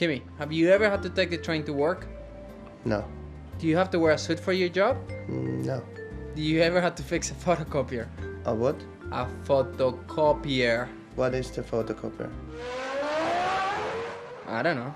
Kimmy, have you ever had to take the train to work? No. Do you have to wear a suit for your job? Mm, no. Do you ever have to fix a photocopier? A what? A photocopier. What is the photocopier? I don't know.